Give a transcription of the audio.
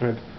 Right.